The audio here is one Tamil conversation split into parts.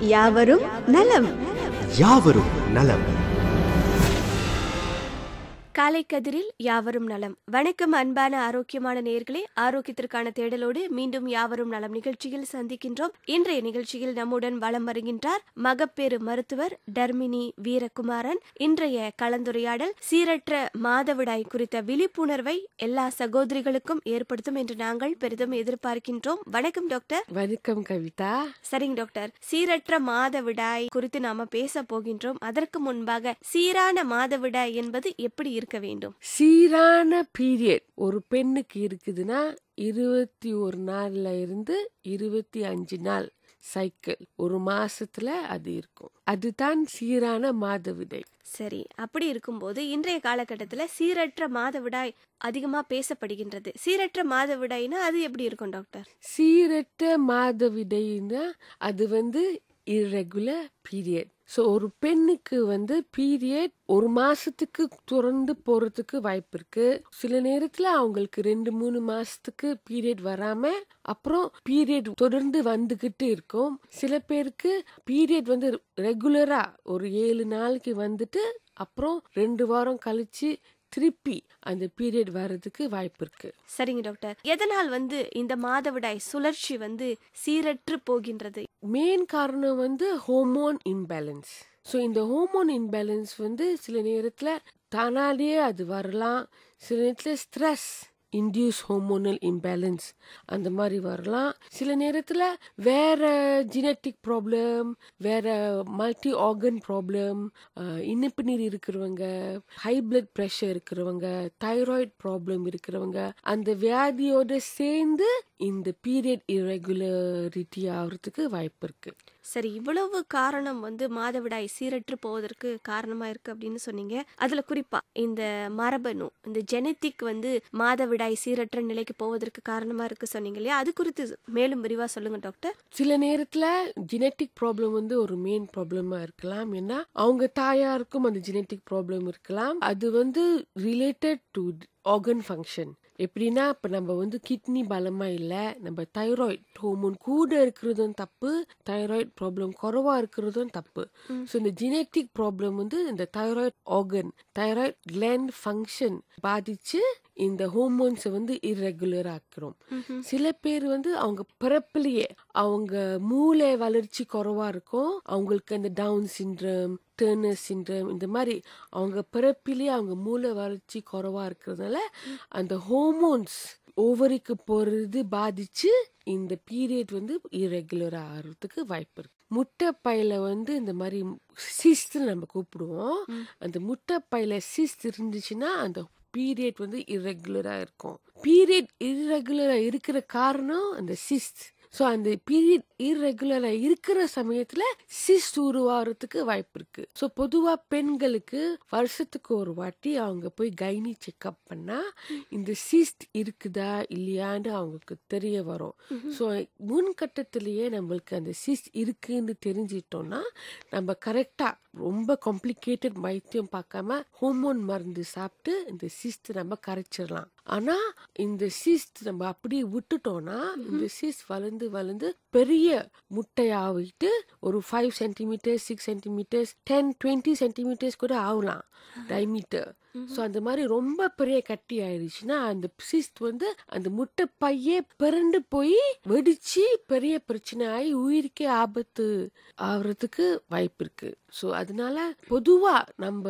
யாவரும் நலம். யாவரும் நலம். காலை கதிரில் யாவரும் நலம். வணக்கம் அன்பான ஆரோக்கியமான நேர்களே ஆரோக்கியத்திற்கான தேடலோடு மீண்டும் யாவரும் நலம் நிகழ்ச்சியில் சந்திக்கின்றோம். இன்றைய நிகழ்ச்சியில் நம்முடன் வலம் வருகின்றார் மகப்பேறு மருத்துவர் டர்மினி வீரகுமாரன். இன்றைய கலந்துரையாடல் சீரற்ற மாதவிடாய் குறித்த விழிப்புணர்வை எல்லா சகோதரிகளுக்கும் ஏற்படுத்தும் என்று நாங்கள் பெரிதும் எதிர்பார்க்கின்றோம். வணக்கம் டாக்டர். வணக்கம் கவிதா. சரிங்க டாக்டர். சீரற்ற மாதவிடாய் குறித்து நாம பேச போகின்றோம். அதற்கு முன்பாக சீரான மாதவிடாய் என்பது எப்படி இருக்க வேண்டும். சீரான பீரியட் ஒரு பெண்ணுக்கு இருக்குதுன்னா இருபத்தி ஒரு நாள்ல இருந்து இருபத்தி அஞ்சு நாள் சைக்கிள் ஒரு மாசத்துல அது இருக்கும். அதுதான் சீரான மாதவிடை சரி அப்படி இருக்கும்போது இன்றைய காலகட்டத்தில் சீரற்ற மாதவிடாய் அதிகமா பேசப்படுகின்றது. சீரற்ற மாதவிடாய்னா அது எப்படி இருக்கும் டாக்டர்? சீரற்ற மாதவிடைன்னா அது வந்து irregular பீரியட் ஸோ ஒரு பெண்ணுக்கு வந்து பீரியட் ஒரு மாசத்துக்கு தொடர்ந்து போறதுக்கு வாய்ப்பு இருக்கு. சில நேரத்துல அவங்களுக்கு ரெண்டு மூணு மாசத்துக்கு பீரியட் வராம அப்புறம் பீரியட் தொடர்ந்து வந்துகிட்டு இருக்கும். சில பேருக்கு பீரியட் வந்து ரெகுலரா ஒரு ஏழு நாளைக்கு வந்துட்டு அப்புறம் ரெண்டு வாரம் கழிச்சு திருப்பி அந்த பீரியட் வர்றதுக்கு வாய்ப்பு இருக்கு. சரிங்க டாக்டர் எதனால் வந்து இந்த மாதவிடாய் சுழற்சி வந்து சீரற்று போகின்றது? மெயின் காரணம் வந்து ஹோமோன் இம்பேலன்ஸ் ஸோ இந்த ஹோமோன் இம்பேலன்ஸ் வந்து சில நேரத்தில் தானாலேயே அது வரலாம் சில நேரத்தில் ஸ்ட்ரெஸ் இன்டியூஸ் ஹோமோனல் இம்பேலன்ஸ் அந்த மாதிரி வரலாம். சில நேரத்தில் வேற ஜெனட்டிக் ப்ராப்ளம் வேற மல்டி ஆர்கன் ப்ராப்ளம் இனிப்பு நீர் இருக்கிறவங்க ஹை பிளட் ப்ரெஷர் இருக்கிறவங்க தைராய்ட் ப்ராப்ளம் இருக்கிறவங்க அந்த வியாதியோட சேர்ந்து இந்த பீரியட் இரெகுலரிட்டி ஆகிறதுக்கு வாய்ப்பு இருக்குது சரி இவ்வளவு காரணம் வந்து மாதவிடாய் சீரற்று போவதற்கு காரணமா இருக்கு அப்படின்னு சொன்னீங்க. அதுல குறிப்பா இந்த மரபணு இந்த ஜெனட்டிக் வந்து மாதவிடாய் சீரற்ற நிலைக்கு போவதற்கு காரணமா இருக்கு சொன்னீங்க இல்லையா? அது குறித்து மேலும் விரிவா சொல்லுங்க டாக்டர் சில நேரத்துல ஜெனட்டிக் ப்ராப்ளம் வந்து ஒரு மெயின் ப்ராப்ளமா இருக்கலாம். ஏன்னா அவங்க தாயாருக்கும் அந்த ஜெனட்டிக் ப்ராப்ளம் இருக்கலாம். அது வந்து ரிலேட்டட் டு ஆர்கன் ஃபங்க்ஷன் எப்படின்னா இப்ப நம்ம வந்து கிட்னி பலமா இல்ல நம்ம தைராய்டு ஹோமோன் கூட இருக்கிறதும் தப்பு தைராய்டு ப்ராப்ளம் குறைவா இருக்கிறதும் தப்பு. ஸோ இந்த ஜெனட்டிக் ப்ராப்ளம் வந்து இந்த thyroid organ thyroid gland function பாதிச்சு இந்த ஹோமோன்ஸை வந்து இர்ரெகுலர் ஆக்கிறோம் சில பேர் வந்து அவங்க பிறப்பிலேயே அவங்க மூளை வளர்ச்சி குறைவா இருக்கும். அவங்களுக்கு அந்த டவுன் சிண்ட்ரம் டேர்னர் சிண்ட்ரம் இந்த மாதிரி அவங்க பிறப்பிலேயே அவங்க மூளை வளர்ச்சி குறைவா இருக்கிறதுனால அந்த ஹோமோன்ஸ் ஓவரிக்கு போறது பாதிச்சு இந்த பீரியட் வந்து இரெகுலர் ஆகிறதுக்கு வாய்ப்பு இருக்கு. முட்டை பையில வந்து இந்த மாதிரி சிஸ்ட் நம்ம கூப்பிடுவோம். அந்த முட்டை பையில சிஸ்ட் இருந்துச்சுன்னா அந்த பீரியட் வந்து இரெகுலராக இருக்கும். பீரியட் இரெகுலராக இருக்கிற காரணம் அந்த சிஸ்ட் ஸோ அந்த பீரியட் இர்ரெகுலரா இருக்கிற சமயத்துல சிஸ்ட் உருவாகிறதுக்கு வாய்ப்பு இருக்கு. ஸோ பொதுவா பெண்களுக்கு வருஷத்துக்கு ஒரு வாட்டி அவங்க போய் கைனி செக்அப் பண்ணா இந்த சிஸ்ட் இருக்குதா இல்லையான்னு அவங்களுக்கு தெரிய வரும். ஸோ முன் கட்டத்திலேயே நம்மளுக்கு அந்த சிஸ்ட் இருக்குன்னு தெரிஞ்சிட்டோம்னா நம்ம கரெக்டா ரொம்ப காம்ப்ளிகேட்டட் வைத்தியம் பார்க்காம ஹோமோன் மருந்து சாப்பிட்டு இந்த சிஸ்ட் நம்ம கரைச்சிடலாம். ஆனா இந்த சிஸ்ட் நம்ம அப்படியே விட்டுட்டோம்னா இந்த சிஸ்ட் வளர்ந்து வளர்ந்து பெரிய முட்டையாவிட்டு ஒரு five centimetre six centimetres ten twenty centimetres கூட ஆகலாம் டைமீட்டர் ஸோ அந்த மாதிரி ரொம்ப பெரிய கட்டி ஆயிடுச்சுன்னா அந்த சிஸ்ட் வந்து அந்த முட்டை பையே பிறண்டு போய் வெடிச்சு பெரிய பிரச்சனை ஆகி உயிருக்கே ஆபத்து ஆகுறதுக்கு வாய்ப்பு இருக்கு. ஸோ அதனால பொதுவா நம்ம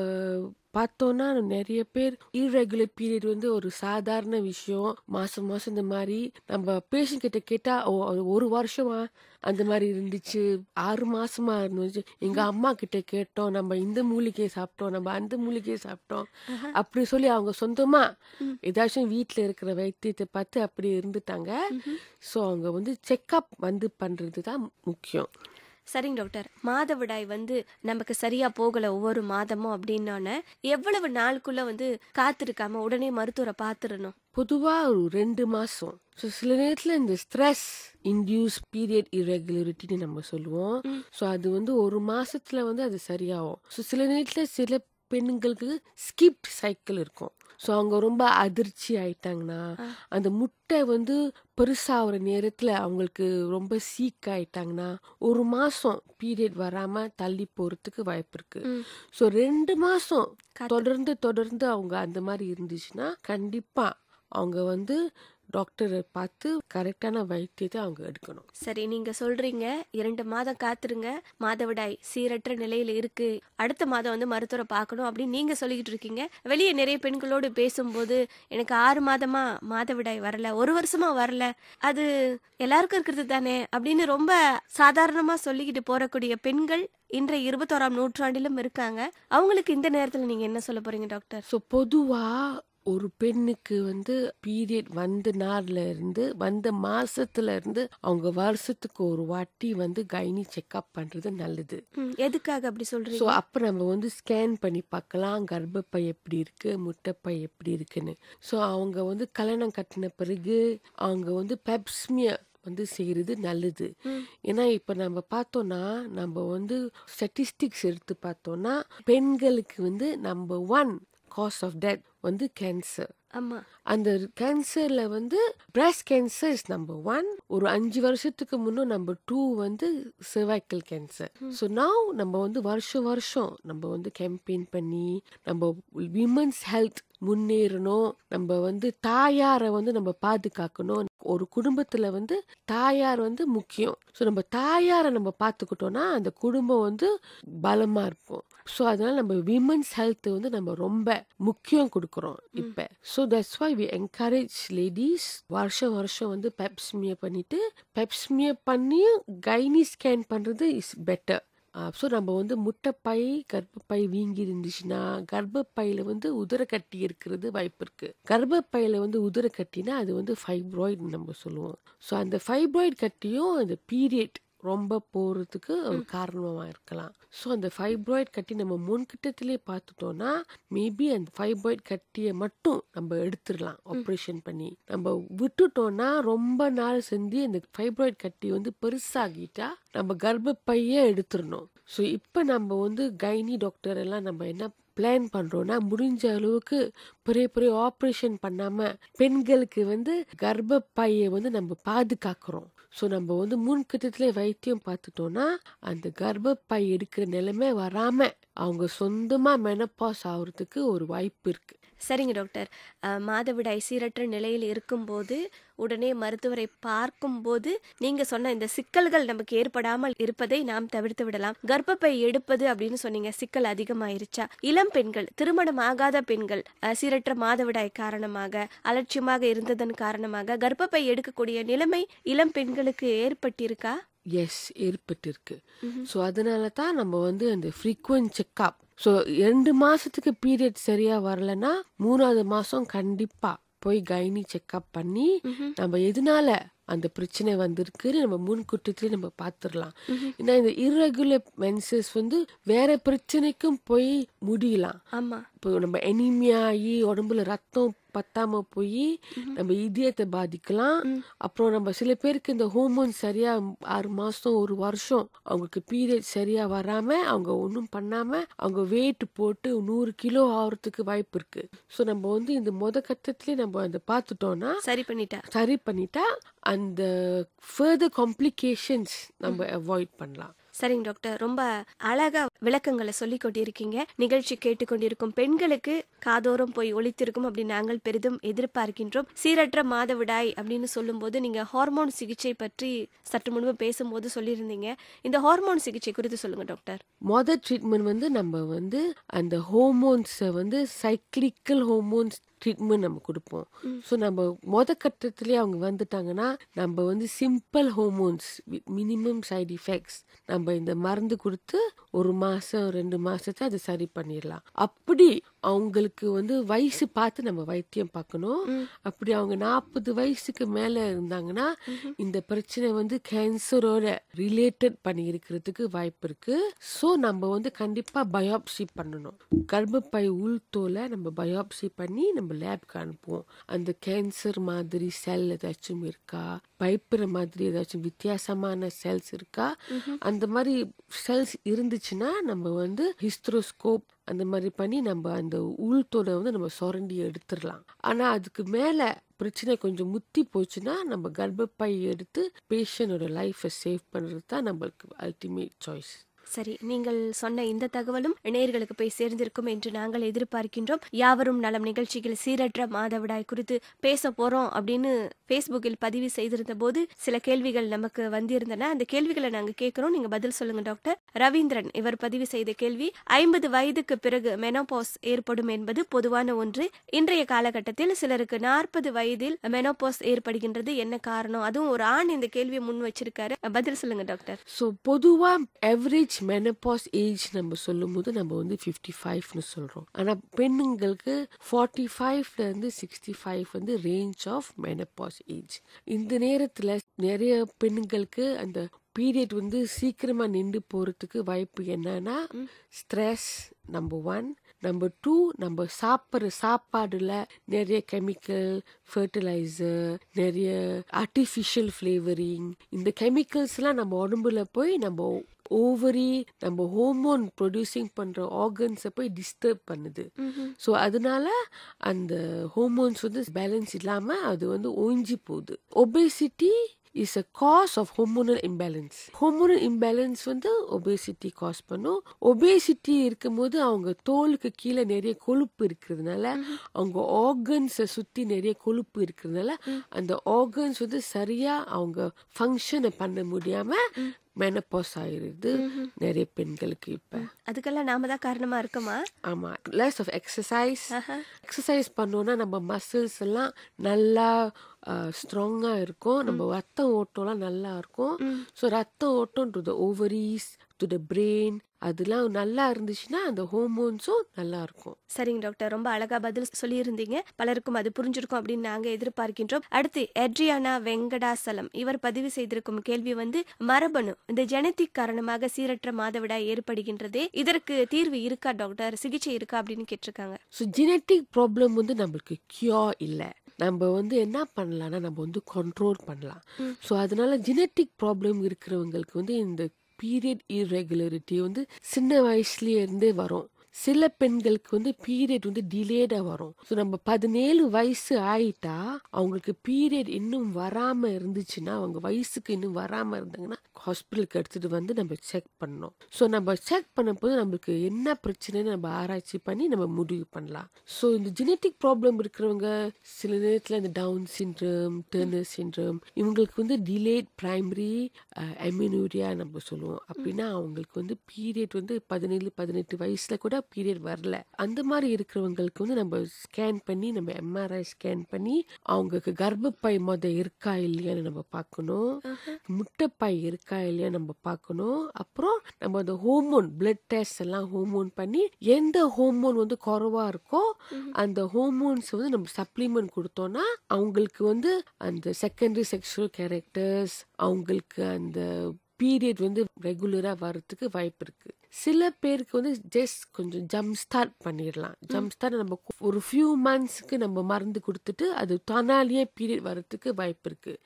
பார்த்தோம்னா நிறைய பேர் இர்ரெகுலர் பீரியட் வந்து ஒரு சாதாரண விஷயம். மாசம் மாசம் இந்த மாதிரி நம்ம பேஷண்ட் கிட்ட கேட்டா ஒரு வருஷமா அந்த மாதிரி இருந்துச்சு. ஆறு மாசமா இருந்துச்சு. எங்க அம்மா கிட்ட கேட்டோம் நம்ம இந்த மூலிகையை சாப்பிட்டோம் நம்ம அந்த மூலிகையை சாப்பிட்டோம். அப்படி சொல்லி அவங்க சொந்தமா ஏதாச்சும் வீட்டுல இருக்கிற வைத்தியத்தை பார்த்து அப்படி இருந்துட்டாங்க. ஸோ அவங்க வந்து செக்அப் வந்து பண்றது தான் முக்கியம். சரிங்க டாக்டர். மாதவிடாய் வந்து நமக்கு சரியா போகல ஒவ்வொரு மாதமும் அப்படின்னோடனே எவ்வளவு நாளுக்குள்ள வந்து காத்திருக்காம உடனே மருத்துவரை பார்த்துடணும்? பொதுவா ஒரு ரெண்டு மாசம். ஸோ சில நேரத்துல இந்த ஸ்ட்ரெஸ் இன்டியூஸ் பீரியட் இரெகுலரிட்டின்னு நம்ம சொல்லுவோம். ஸோ அது வந்து ஒரு மாசத்துல வந்து அது சரியாகும். ஸோ சில நேரத்துல சில பெண்களுக்கு ஸ்கிப்ட் சைக்கிள் இருக்கும். ஸோ அவங்க ரொம்ப அதிர்ச்சி ஆயிட்டாங்கன்னா அந்த முட்டை வந்து பெருசாகிற நேரத்தில் அவங்களுக்கு ரொம்ப சீக் ஆயிட்டாங்கன்னா ஒரு மாதம் பீரியட் வராமல் தள்ளி போகிறதுக்கு வாய்ப்பு இருக்கு. ம். ஸோ ரெண்டு மாதம் தொடர்ந்து தொடர்ந்து அவங்க அந்த மாதிரி இருந்துச்சுன்னா கண்டிப்பாக அவங்க வந்து டாக்டரை பார்த்து கரெக்டான வைத்தியத்தை அவங்க எடுக்கணும். சரி நீங்க சொல்றீங்க இரண்டு மாதம் காத்துருங்க மாதவிடாய் சீரற்ற நிலையில இருக்கு அடுத்த மாதம் வந்து மருத்துவரை பார்க்கணும் அப்படின்னு நீங்க சொல்லிக்கிட்டு இருக்கீங்க. வெளியே நிறைய பெண்களோடு பேசும்போது எனக்கு ஆறு மாதமா மாதவிடாய் வரல ஒரு வருஷமா வரல அது எல்லாருக்கும் இருக்கிறது தானே அப்படின்னு ரொம்ப சாதாரணமா சொல்லிக்கிட்டு போறக்கூடிய பெண்கள் இன்றைய இருபத்தோராம் நூற்றாண்டிலும் இருக்காங்க. அவங்களுக்கு இந்த நேரத்துல நீங்க என்ன சொல்ல போறீங்க டாக்டர்? ஸோ பொதுவாக ஒரு பெண்ணுக்கு வந்து பீரியட் வந்த நாள்ல இருந்து வந்த மாசத்துல இருந்து அவங்க வருஷத்துக்கு ஒரு வாட்டி வந்து கைனி செக்அப் பண்றது நல்லது. எதுக்காக அப்படி ஸோ சொல்றீங்க அப்போ நம்ம வந்து ஸ்கேன் பண்ணி பார்க்கலாம் கர்ப்பப்பை எப்படி இருக்கு முட்டைப்பை எப்படி இருக்குன்னு. ஸோ அவங்க வந்து கல்யாணம் கட்டின பிறகு அவங்க வந்து பெப்ஸ்மியர் வந்து செய்கிறது நல்லது. ஏன்னா இப்போ நம்ம பார்த்தோம்னா நம்ம வந்து ஸ்டட்டிஸ்டிக்ஸ் எடுத்து பார்த்தோம்னா பெண்களுக்கு வந்து number one cause of death வந்து கேன்சர் ஆமா. அந்த கேன்சர்ல வந்து breast cancer is number one ஒரு அஞ்சு வருஷத்துக்கு முன்னும் நம்பர் டூ வந்து cervical கேன்சர் ஸோ now நம்ம வந்து வருஷம் வருஷம் நம்ம வந்து கேம்பெயின் பண்ணி நம்ம விமன்ஸ் ஹெல்த் முன்னேறணும். நம்ம வந்து தாயாரை வந்து நம்ம பாதுகாக்கணும். ஒரு குடும்பத்துல வந்து தாயார் வந்து முக்கியம். ஸோ நம்ம தாயாரை நம்ம பார்த்துக்கிட்டோம்னா அந்த குடும்பம் வந்து பலமா இருக்கும். ஸோ அதனால நம்ம விமன்ஸ் ஹெல்த் வந்து நம்ம ரொம்ப முக்கியம் கொடுக்குறோம் இப்போ. So that's why we encourage ladies வருஷம் வருஷம் வந்து பெப்ஸ்மியர் பண்ணிட்டு பெப்ஸ்மியர் பண்ணி கைனி ஸ்கேன் பண்றது இஸ் பெட்டர் ஸோ நம்ம வந்து முட்டைப்பை கர்ப்பப்பை வீங்கி இருந்துச்சுன்னா கர்ப்பப்பையில் வந்து உதரக்கட்டி இருக்கிறது வாய்ப்பு இருக்குது கர்ப்பப்பையில் வந்து உதரக்கட்டினா அது வந்து ஃபைப்ராய்டு நம்ம சொல்லுவோம். ஸோ அந்த ஃபைப்ராய்டு கட்டியும் அந்த பீரியட் ரொம்ப போறதுக்கு ஒரு காரணமா இருக்கலாம். ஸோ அந்த ஃபைப்ராய்டு கட்டி நம்ம முன்கிட்டத்திலே பார்த்துட்டோம்னா மேபி அந்த ஃபைப்ராய்டு கட்டியை மட்டும் நம்ம எடுத்துடலாம் ஆப்ரேஷன் பண்ணி. நம்ம விட்டுட்டோம்னா ரொம்ப நாள் செஞ்சு அந்த ஃபைப்ராய்டு கட்டி வந்து பெருசாகிட்டா நம்ம கர்ப்பப்பையே எடுத்துடணும். ஸோ இப்போ நம்ம வந்து கைனி டாக்டர் எல்லாம் நம்ம என்ன பிளான் பண்றோம்னா முடிஞ்ச அளவுக்கு பெரிய பெரிய ஆப்ரேஷன் பண்ணாம பெண்களுக்கு வந்து கர்ப்பப்பையை வந்து நம்ம பாதுகாக்கிறோம். ஸோ நம்ம வந்து முன்கிட்டத்துல வைத்தியம் பார்த்துட்டோம்னா அந்த கர்ப்பப்பை எடுக்கிற நிலைமை வராமல் அவங்க சொந்தமாக மெனப்பாஸ் ஆகுறதுக்கு ஒரு வாய்ப்பு இருக்குது சரிங்க டாக்டர். மாதவிடாய் சீரற்ற நிலையில் இருக்கும்போது உடனே மருத்துவரை பார்க்கும்போது நீங்க சொன்ன இந்த சிக்கல்கள் நமக்கு ஏற்படாமல் இருப்பதை நாம் தவிர்த்து விடலாம். கர்ப்பப்பை எடுப்பது அப்படின்னு சொன்னீங்க சிக்கல் அதிகமாயிருச்சா? இளம் பெண்கள் திருமணம் ஆகாத பெண்கள் சீரற்ற மாதவிடாய் காரணமாக அலட்சியமாக இருந்ததன் காரணமாக கர்ப்பப்பை எடுக்கக்கூடிய நிலைமை இளம் பெண்களுக்கு ஏற்பட்டிருக்கா? எஸ் ஏற்பட்டிருக்கு. ஸோ அதனால தான் நம்ம வந்து அந்த ஃப்ரீக்வெண்ட் செக்அப் ஸோ ரெண்டு மாசத்துக்கு பீரியட் சரியா வரலன்னா மூணாவது மாசம் கண்டிப்பா போய் கைனி செக்அப் பண்ணி நம்ம எதனால அந்த பிரச்சனை வந்திருக்குன்னு நம்ம முன்கூட்டத்திலே நம்ம பார்த்துடலாம். ஏன்னா இந்த irregular மென்சஸ் வந்து வேற பிரச்சனைக்கும் போய் முடியலாம். ஆமா. இப்போ நம்ம எனிமியா ஆகி உடம்புல ரத்தம் பத்தாம போய் நம்ம இதயத்தை பாதிக்கலாம். அப்புறம் நம்ம சில பேருக்கு இந்த ஹோமோன் சரியா ஆறு மாசம் ஒரு வருஷம் அவங்களுக்கு பீரியட் சரியா வராம அவங்க ஒன்றும் பண்ணாம அவங்க வெயிட் போட்டு நூறு கிலோ ஆகுறதுக்கு வாய்ப்பு இருக்கு. ஸோ நம்ம வந்து இந்த முத கட்டத்திலே நம்ம அதை பார்த்துட்டோம்னா சரி பண்ணிட்டா? சரி பண்ணிட்டா அந்த ஃபர்தர் காம்ப்ளிகேஷன்ஸ் நம்ம அவாய்ட் பண்ணலாம். சரிங்க டாக்டர் ரொம்ப அழகா விளக்கங்களை சொல்லி கொண்டிருக்கீங்க. நிகழ்ச்சி கேட்டுக்கொண்டிருக்கும் பெண்களுக்கு காதோரம் போய் ஒளித்திருக்கும் அப்படின்னு நாங்கள் பெரிதும் எதிர்பார்க்கின்றோம். சீரற்ற மாதவிடாய் அப்படின்னு சொல்லும்போது நீங்க ஹார்மோன் சிகிச்சை பற்றி சற்று முன்பு பேசும்போது சொல்லியிருந்தீங்க. இந்த ஹார்மோன் சிகிச்சை குறித்து சொல்லுங்க டாக்டர் மொதல் ட்ரீட்மெண்ட் வந்து நம்ம வந்து அந்த ஹோமோன்ஸை வந்து சைக்ளிக்கல் ஹோமோன்ஸ் ட்ரீட்மெண்ட் நம்ம கொடுப்போம். ஸோ நம்ம மொத கட்டத்திலே அவங்க வந்துட்டாங்கன்னா நம்ம வந்து simple hormones with minimum side effects நம்ம இந்த மருந்து கொடுத்து ஒரு மாசம் ரெண்டு மாசத்தை அதை சரி பண்ணிடலாம். அப்படி அவங்களுக்கு வந்து வயசு பார்த்து நம்ம வைத்தியம் பார்க்கணும். அப்படி அவங்க நாற்பது வயசுக்கு மேல இருந்தாங்கன்னா இந்த பிரச்சனை வந்து கேன்சரோட ரிலேட்டட் பண்ணி இருக்கிறதுக்கு வாய்ப்பு இருக்கு. ஸோ நம்ம வந்து கண்டிப்பா பயாப்சி பண்ணணும். கர்ப்பப்பை உள்தோலை நம்ம பயாப்சி பண்ணி நம்ம லேப்க்கு அனுப்புவோம். அந்த கேன்சர் மாதிரி செல் ஏதாச்சும் இருக்கா? பயப்படுற மாதிரி ஏதாச்சும் வித்தியாசமான செல்ஸ் இருக்கா? அந்த மாதிரி செல்ஸ் இருந்துச்சுன்னா நம்ம வந்து ஹிஸ்ட்ரோஸ்கோப் அந்த மாதிரி பண்ணி நம்ம அந்த உள்தோலை வந்து நம்ம சுரண்டி எடுத்துடலாம். ஆனால் அதுக்கு மேலே பிரச்சனை கொஞ்சம் முத்தி போச்சுன்னா நம்ம கர்ப்பப்பை எடுத்து பேஷண்டோட லைஃப்பை சேவ் பண்ணுறது தான் நம்மளுக்கு அல்டிமேட் சாய்ஸ் சரி நீங்கள் சொன்ன இந்த தகவலும் இணையர்களுக்கு போய் சேர்ந்திருக்கும் என்று நாங்கள் எதிர்பார்க்கின்றோம். யாவரும் நலம் நிகழ்ச்சியில் சீரற்ற மாதவிடாய் குறித்து பேச போறோம் அப்படின்னு ஃபேஸ்புக்கில் பதிவு செய்திருந்த போது சில கேள்விகள் நமக்கு வந்திருந்தன. அந்த கேள்விகளை நாங்க கேட்கிறோம். நீங்க பதில் சொல்லுங்க டாக்டர். ரவீந்திரன் இவர் பதிவு செய்த கேள்வி ஐம்பது வயதுக்கு பிறகு மெனோபாஸ் ஏற்படும் என்பது பொதுவான ஒன்று. இன்றைய காலகட்டத்தில் சிலருக்கு நாற்பது வயதில் மெனோபாஸ் ஏற்படுகின்றது என்ன காரணம்? அதுவும் ஒரு ஆண் இந்த கேள்வியை முன் வச்சிருக்காரு. பதில் சொல்லுங்க டாக்டர். ஸோ பொதுவாக எவரேஜ் மெனப்பாஸ் ஏஜ் நம்ம சொல்லும் போது நம்ம வந்து ஃபிஃப்டி ஃபைவ்னு சொல்கிறோம் ஆனால் பெண்ணுங்களுக்கு ஃபார்ட்டி ஃபைவ்லேருந்து சிக்ஸ்டி ஃபைவ் வந்து ரேஞ்ச் ஆஃப் மெனப்பாஸ் ஏஜ் இந்த நேரத்தில் நிறைய பெண்ணுங்களுக்கு அந்த பீரியட் வந்து சீக்கிரமாக நின்று போகிறதுக்கு வாய்ப்பு என்னன்னா stress number one number two நம்ம சாப்பிட்ற சாப்பாடுல நிறைய கெமிக்கல் ஃபர்டிலைசர் நிறைய ஆர்டிஃபிஷியல் ஃப்ளேவரிங் இந்த கெமிக்கல்ஸ்லாம் நம்ம உடம்புல போய் நம்ம ஓவரி நம்ம ஹோமோன் ப்ரொடியூசிங் பண்ற ஆர்கன்ஸை போய் டிஸ்டர்ப் பண்ணுது. ஸோ அதனால அந்த ஹோமோன்ஸ் வந்து பேலன்ஸ் இல்லாம அது வந்து ஓஞ்சி போகுது. Obesity is a cause of hormonal imbalance hormonal imbalance வந்து ஒபேசிட்டி காஸ் பண்ணும். ஒபேசிட்டி இருக்கும்போது அவங்க தோலுக்கு கீழே நிறைய கொழுப்பு இருக்கிறதுனால அவங்க ஆர்கன்ஸை சுத்தி நிறைய கொழுப்பு இருக்கிறதுனால அந்த ஆர்கன்ஸ் வந்து சரியா அவங்க ஃபங்க்ஷனை பண்ண முடியாம மெனப்பாஸ் ஆயிருது நிறைய பெண்களுக்கு இப்ப. அதுக்கெல்லாம் நாம தான் காரணமா இருக்கோமா? ஆமா. லெஸ் ஆஃப் எக்ஸசைஸ் எக்ஸசைஸ் பண்ணோம்னா நம்ம மசில்ஸ் எல்லாம் நல்லா ஸ்ட்ராங்கா இருக்கும். நம்ம ரத்த ஓட்டம்லாம் நல்லா இருக்கும். ஸோ ரத்த ஓட்டம் to the ovaries to the brain அதெல்லாம் நல்லா இருந்துச்சுன்னா அந்த ஹோமோன்ஸும் நல்லா இருக்கும். சரிங்க டாக்டர் ரொம்ப அழகா பதில் சொல்லியிருந்தீங்க. பலருக்கும் அது புரிஞ்சிருக்கும் அப்படின்னு நாங்க எதிர்பார்க்கின்றோம். அடுத்து எட்ரியானா வெங்கடாசலம். இவர் பதிவு செய்திருக்கும் கேள்வி வந்து மரபணு இந்த ஜெனட்டிக் காரணமாக சீரற்ற மாதவிடாய் ஏற்படுகின்றதே இதற்கு தீர்வு இருக்கா டாக்டர் சிகிச்சை இருக்கா அப்படின்னு கேட்டிருக்காங்க. ஸோ ஜெனட்டிக் ப்ராப்ளம் வந்து நம்மளுக்கு கியூர் இல்லை. நம்ம வந்து என்ன பண்ணலாம்னா நம்ம வந்து கண்ட்ரோல் பண்ணலாம். ஸோ அதனால ஜெனட்டிக் ப்ராப்ளம் இருக்கிறவங்களுக்கு வந்து இந்த பீரியட் இரெகுலரிட்டி வந்து சின்ன வயசுலேயே இருந்தே வரும். சில பெண்களுக்கு வந்து பீரியட் வந்து டிலேடா வரும். ஸோ நம்ம பதினேழு வயசு ஆயிட்டா அவங்களுக்கு பீரியட் இன்னும் வராம இருந்துச்சுன்னா அவங்க வயசுக்கு இன்னும் வராம இருந்தாங்கன்னா ஹாஸ்பிட்டலுக்கு எடுத்துட்டு வந்து நம்ம செக் பண்ணணும். ஸோ நம்ம செக் பண்ணும்போது நம்மளுக்கு என்ன பிரச்சனைன்னு நம்ம ஆராய்ச்சி பண்ணி நம்ம முடிவு பண்ணலாம். ஸோ இந்த ஜெனட்டிக் ப்ராப்ளம் இருக்கிறவங்க சில நேரத்தில் இந்த டவுன் சின்ட்ரம் டர்னர் சின்ட்ரம் இவங்களுக்கு வந்து டிலேட் பிரைமரி அம்யூனூரியா நம்ம சொல்லுவோம். அப்படின்னா அவங்களுக்கு வந்து பீரியட் வந்து பதினேழு பதினெட்டு வயசுல கூட பீரியட் வரல. அந்த மாதிரி இருக்கிறவங்களுக்கு வந்து நம்ம ஸ்கேன் பண்ணி நம்ம எம்ஆர்ஐ ஸ்கேன் பண்ணி அவங்களுக்கு கர்ப்பப்பை மொத இருக்கா இல்லையான்னு நம்ம பார்க்கணும். முட்டைப்பை இருக்கா இல்லையா நம்ம பார்க்கணும். அப்புறம் நம்ம அந்த ஹோமோன் பிளட் டெஸ்ட் எல்லாம் ஹோமோன் பண்ணி எந்த ஹோமோன் வந்து குறைவா இருக்கோ அந்த ஹோமோன்ஸ் வந்து நம்ம சப்ளிமெண்ட் கொடுத்தோம்னா அவங்களுக்கு வந்து அந்த செகண்டரி செக்ஷுவல் கேரக்டர்ஸ் அவங்களுக்கு அந்த பீரியட் வந்து ரெகுலரா வர்றதுக்கு வாய்ப்பு இருக்கு. சில பேருக்கு வந்து ஜஸ்ட் கொஞ்சம் ஜம் ஸ்டார்ட் பண்ணிடலாம். ஜம் ஸ்டார்ட் நம்ம ஒரு ஃபியூ மந்த்ஸ்க்கு நம்ம மருந்து கொடுத்துட்டு அது தானாலேயே பீரியட் வர்றதுக்கு வாய்ப்பு இருக்கு.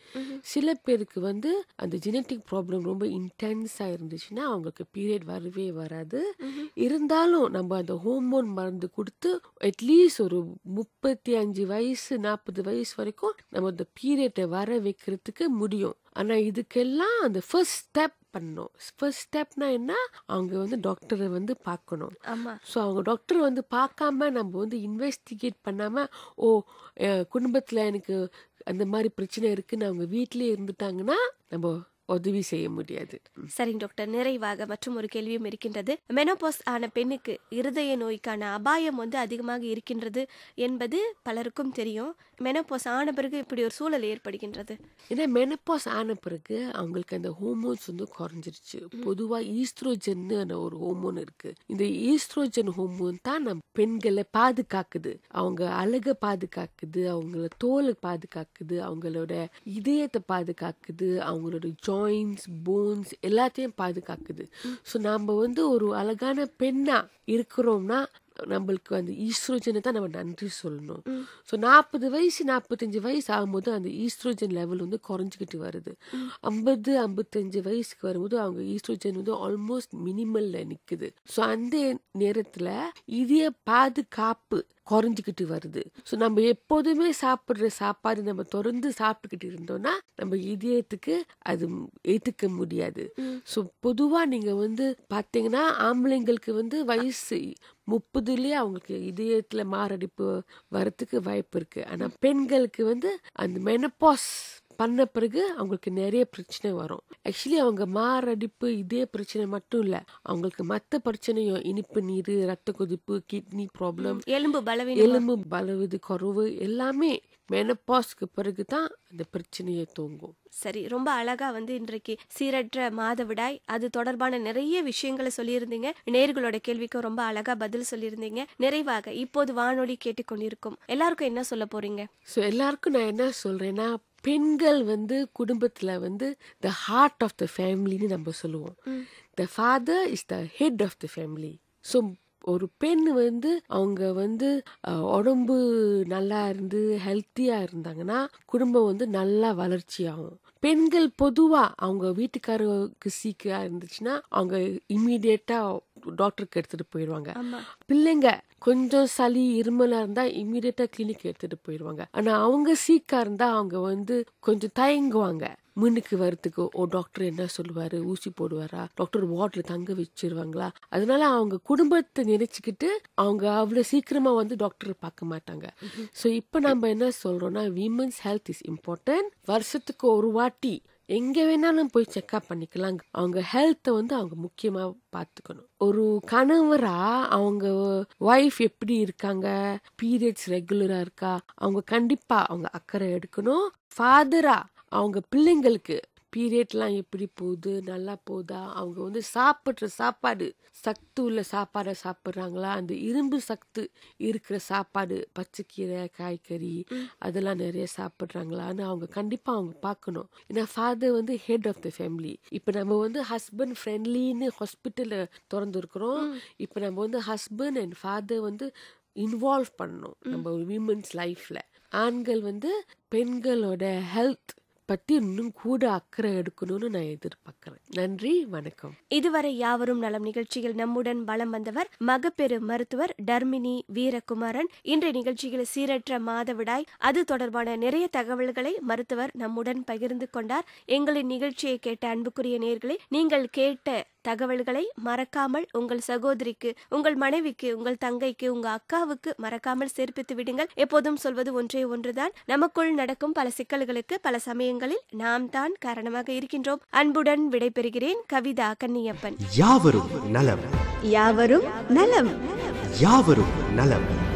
சில பேருக்கு வந்து அந்த ஜெனட்டிக் ப்ராப்ளம் ரொம்ப இன்டென்ஸா இருந்துச்சுன்னா அவங்களுக்கு பீரியட் வரவே வராது. இருந்தாலும் நம்ம அந்த ஹோமோன் மருந்து கொடுத்து அட்லீஸ்ட் ஒரு முப்பத்தி அஞ்சு வயசு நாற்பது வயசு வரைக்கும் நம்ம அந்த பீரியட்டை வர வைக்கிறதுக்கு முடியும். ஆனா இதுக்கெல்லாம் அந்த ஃபர்ஸ்ட் ஸ்டெப் பண்ணணும். ஃபர்ஸ்ட் ஸ்டெப்னா என்ன? அவங்க வந்து டாக்டரை வந்து பார்க்கணும். ஸோ அவங்க டாக்டர் வந்து பார்க்காம நம்ம வந்து இன்வெஸ்டிகேட் பண்ணாம ஓ குடும்பத்துல எனக்கு அந்த மாதிரி பிரச்சனை இருக்குன்னு அவங்க வீட்டிலேயே இருந்துட்டாங்கன்னா நம்ம உதவி செய்ய முடியாது. சரிங்க டாக்டர். நிறைவாக மற்றும் ஒரு கேள்வியும் இருக்கின்றது. மெனோபாஸ் ஆன பெண்ணுக்கு இருதய நோய்க்கான அபாயம் வந்து அதிகமாக இருக்கின்றது என்பது பலருக்கும் தெரியும். மெனோபாஸ் ஆன பிறகு இப்படி ஒரு சூழல் ஏற்படுகின்றது? ஏன்னா மெனப்பாஸ் ஆன பிறகு அவங்களுக்கு அந்த ஹோமோன்ஸ் வந்து குறைஞ்சிருச்சு. பொதுவா ஈஸ்ட்ரோஜன் ஒரு ஹோமோன் இருக்கு. இந்த ஈஸ்ட்ரோஜன் ஹோமோன் தான் நம்ம பெண்களை பாதுகாக்குது. அவங்க அழக பாதுகாக்குது அவங்கள தோலை பாதுகாக்குது அவங்களோட இதயத்தை பாதுகாக்குது அவங்களோட ஜாயின்ஸ் போன்ஸ் எல்லாத்தையும் பாதுகாக்குது. ஸோ நாம வந்து ஒரு அழகான பெண்ணா இருக்கிறோம்னா நம்மளுக்கு அந்த ஈஸ்ட்ரோஜனை தான் நம்ம நன்றி சொல்லணும். ஸோ நாற்பது வயசு நாற்பத்தஞ்சு வயசு ஆகும்போது அந்த ஈஸ்ட்ரோஜன் லெவல் வந்து குறைஞ்சிக்கிட்டு வருது. ஐம்பது ஐம்பத்தஞ்சு வயசுக்கு வரும்போது அவங்க ஈஸ்ட்ரோஜன் வந்து ஆல்மோஸ்ட் மினிமல்ல நிக்குது. ஸோ அந்த நேரத்துல இதய பாதுகாப்பு குறைஞ்சிக்கிட்டு வருது. ஸோ நம்ம எப்போதுமே சாப்பிட்ற சாப்பாடு நம்ம தொடர்ந்து சாப்பிட்டுக்கிட்டு இருந்தோம்னா நம்ம இதயத்துக்கு அது ஏற்றுக்க முடியாது. ஸோ பொதுவாக நீங்கள் வந்து பார்த்தீங்கன்னா ஆம்பளைங்களுக்கு வந்து வயசு முப்பதுலேயே அவங்களுக்கு இதயத்துல மாரடைப்பு வரத்துக்கு வாய்ப்பு இருக்கு. ஆனா பெண்களுக்கு வந்து அந்த மெனப்பாஸ் பண்ண பிறகு அவங்களுக்கு நிறைய பிரச்சனை வரும். ஆக்சுவலி அவங்க மாரடைப்பு இதே பிரச்சனை மட்டும் இல்ல. அவங்களுக்கு மத்த பிரச்சனையும் இனிப்பு நீர் ரத்த கொதிப்பு கிட்னி ப்ராப்ளம் எலும்பு பலவீனம்? எலும்பு பலவது குறைவு எல்லாமே மெனப்பாஸ்க்கு பிறகு தான் அந்த பிரச்சனையை தூங்கும். சரி ரொம்ப அழகா வந்து இன்றைக்கு சீரற்ற மாதவிடாய் அது தொடர்பான நிறைய விஷயங்களை சொல்லியிருந்தீங்க. நேர்களோட கேள்விக்கு ரொம்ப அழகா பதில் சொல்லியிருந்தீங்க. நிறைவாக இப்போது வானொலி கேட்டுக்கொண்டிருக்கும். எல்லாருக்கும் என்ன சொல்ல போறீங்க? ஸோ எல்லாருக்கும் நான் என்ன சொல்றேன்னா பெண்கள் வந்து குடும்பத்துல வந்து த ஹார்ட் ஆஃப் த ஃபேமிலின்னு நம்ம சொல்லுவோம். The father is the head of the family so ஒரு பெண் வந்து அவங்க வந்து உடம்பு நல்லா இருந்து ஹெல்த்தியா இருந்தாங்கன்னா குடும்பம் வந்து நல்லா வளர்ச்சி ஆகும் பெண்கள் பொதுவா அவங்க வீட்டுக்காரருக்கு சீக்கியா இருந்துச்சுன்னா அவங்க இம்மீடியட்டா டாக்டருக்கு எடுத்துட்டு போயிடுவாங்க பிள்ளைங்க கொஞ்சம் சளி இருமலா இருந்தா இம்மீடியட்டா கிளினிக் எடுத்துட்டு போயிடுவாங்க ஆனா அவங்க சீக்கா இருந்தா அவங்க வந்து கொஞ்சம் தயங்குவாங்க. முன்னுக்கு வரதுக்கு ஓ டாக்டர் என்ன சொல்லுவாரு? ஊசி போடுவாரா? டாக்டர் வார்ட்ல தங்க வச்சிருவாங்களா? அதனால அவங்க குடும்பத்தை நினைச்சுக்கிட்டு அவங்க அவ்வளவு சீக்கிரமா வந்து டாக்டர் பார்க்க மாட்டாங்க. சோ இப்ப நம்ம என்ன சொல்றோம்னா விமன்ஸ் ஹெல்த் இஸ் இம்பார்ட்டன்ட் வருஷத்துக்கு ஒரு வாட்டி எங்கே வேணாலும் போய் செக்அப் பண்ணிக்கலாம். அவங்க ஹெல்த்தை வந்து அவங்க முக்கியமாக பார்த்துக்கணும் ஒரு கணவரா அவங்க ஒய்ஃப் எப்படி இருக்காங்க? பீரியட்ஸ் ரெகுலராக இருக்கா? அவங்க கண்டிப்பாக அவங்க அக்கறை எடுக்கணும். ஃபாதரா அவங்க பிள்ளைங்களுக்கு பீரியட்லாம் எப்படி போகுது நல்லா போகுதா அவங்க வந்து சாப்பிட்ற சாப்பாடு சத்து உள்ள சாப்பாடை சாப்பிட்றாங்களா? அந்த இரும்பு சத்து இருக்கிற சாப்பாடு பச்சைக்கீரை காய்கறி அதெல்லாம் நிறைய சாப்பிட்றாங்களான்னு அவங்க கண்டிப்பா அவங்க பார்க்கணும். ஏன்னா ஃபாதர் வந்து ஹெட் ஆஃப் த ஃபேமிலி இப்போ நம்ம வந்து ஹஸ்பண்ட் ஃப்ரெண்ட்லின்னு ஹாஸ்பிட்டல்ல திறந்துருக்குறோம். இப்போ நம்ம வந்து ஹஸ்பண்ட் அண்ட் ஃபாதர் வந்து இன்வால்வ் பண்ணணும். நம்ம விமன்ஸ் லைஃப்ல ஆண்கள் வந்து பெண்களோட ஹெல்த் பத்தி இன்னும் கூட அக்கறை எடுக்கணும்னு நான் எதிர்பார்க்கிறேன். நன்றி வணக்கம். இதுவரை யாவரும் நலம் நிகழ்ச்சியில் நம்முடன் பலம் வந்தவர் மகப்பெரு மருத்துவர் டர்மினி வீரகுமாரன். இன்றைய நிகழ்ச்சியில் சீரற்ற மாதவிடாய் அது தொடர்பான நிறைய தகவல்களை மருத்துவர் நம்முடன் பகிர்ந்து கொண்டார். எங்களின் நிகழ்ச்சியை கேட்ட அன்புக்குரிய நேர்களை நீங்கள் கேட்ட தகவல்களை மறக்காமல் உங்கள் சகோதரிக்கு உங்கள் மனைவிக்கு உங்கள் தங்கைக்கு உங்க அக்காவுக்கு மறக்காமல் சேர்ப்பித்து விடுங்கள். எப்போதும் சொல்வது ஒன்றே ஒன்றுதான். நமக்குள் நடக்கும் பல சிக்கல்களுக்கு பல சமயங்களில் நாம் தான் காரணமாக இருக்கின்றோம். அன்புடன் விடைபெறுகிறேன் கவிதா கன்னியப்பன். யாவரும் நலம். யாவரும் நலம். யாவரும் நலம்.